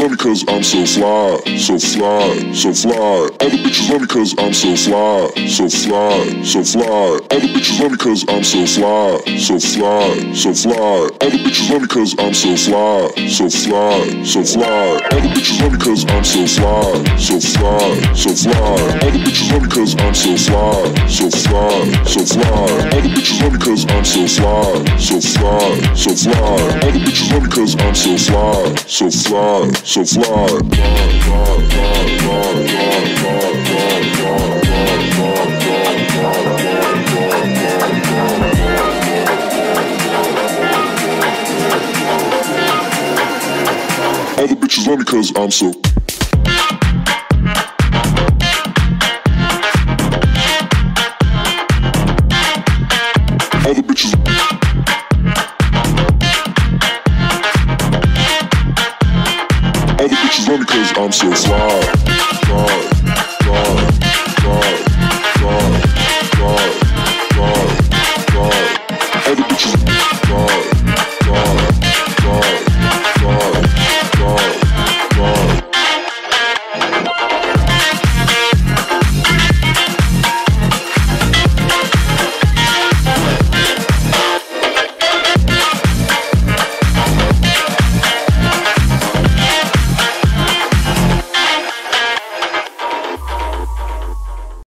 love me cause I'm so fly, so fly, so fly. All the bitches love me cause I'm so fly, so fly, so fly. All the bitches love me cause I'm so fly, so fly, so fly. All the bitches love me cause I'm so fly, so fly, so fly. All the bitches love me cause I'm so fly, so fly, so fly. All the bitches love me cause I'm so fly, so fly, so fly. All the bitches love I'm so fly, so fly, so fly. All the bitches love me cause I'm so fly, so fly, so fly. All the bitches love me cause I'm so Me cause I'm so fly, fly.